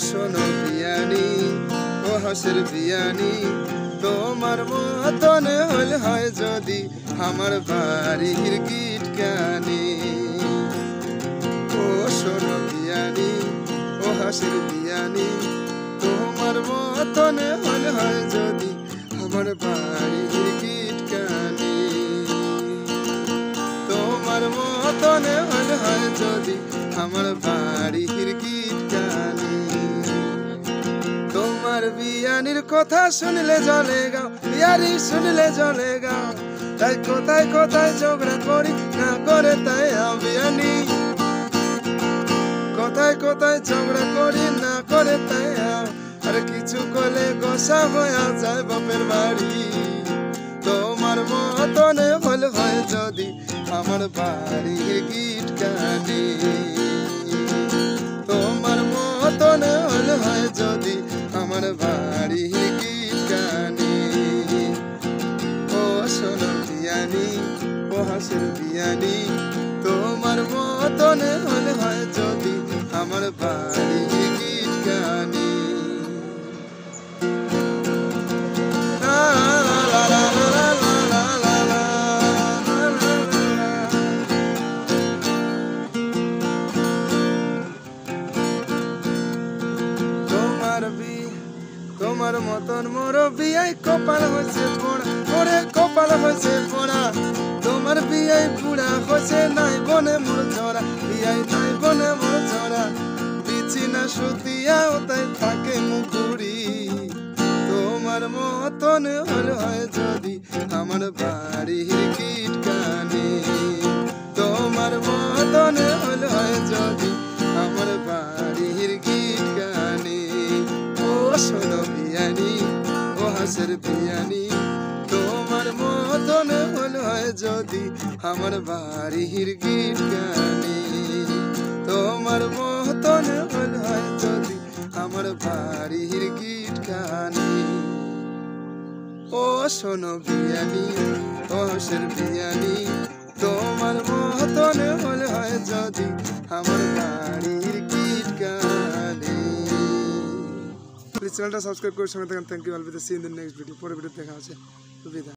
শোনো বিয়ানি ও হাসের বিয়ানি তোমার মতন হল হয় যদি আমার বাড়ির গীত গানি ও শোনো ও হাসির বিয়ানি তোমার মতন হল হয় যদি আমার বাড়ির গীত গানি তোমার মতন হল হয় যদি আমার বাড়ির বিয়ানির কথা শুনলে জলে গাও, বিয়ারি শুনলে জলে গাও। তাই কোথায় কোথায় ঝগড়া করি, না করে তাই বিয়ানি কোথায় কোথায় ঝগড়া করি, না করে তাই আর কিছু করলে গোসা হয়ে যায় বাপের বাড়ি। তোমার মতনে হল হয় যদি আমার বাড়ি গিট গানি হাসির বিয়ানি তোমার মতন হলে হয় যদি আমার বাড়ি গীতকানি তোমার মতন মোর বিয়াই কপাল হয়েছে পোড়া ওরে কপাল হয়েছে পোড়া বিয়াই পুরা হয়েছে নাই বনে মোর ঝরা বিয়াই নাই বনে মোর ঝরা। বিছিনা সুতিয়া ওতাই থাকে মুকুরি তোমার মতন হল হয় যদি আমার বাড়ির গীত কানে তোমার মতন হল হয় যদি আমার বাড়ির গীত কানে ও শোনো বিয়ানি, ও হাসের বিয়ানি। তোমার মতন যদি আমার বাড়ির গীত গানে, তোমার মতন হয় যদি আমার বাড়ির গীত গানে। ও শোনো বিয়ানি, ও হাসের বিয়ানি, তোমার মতন হল হয় যদি আমার বাড়ির গীত গানে। প্লিজ চ্যানেলটা সাবস্ক্রাইব করে সঙ্গে থাকেন। Thank you Alvida see in the next video পরে ভিডিও দেখা আছে বিদায়।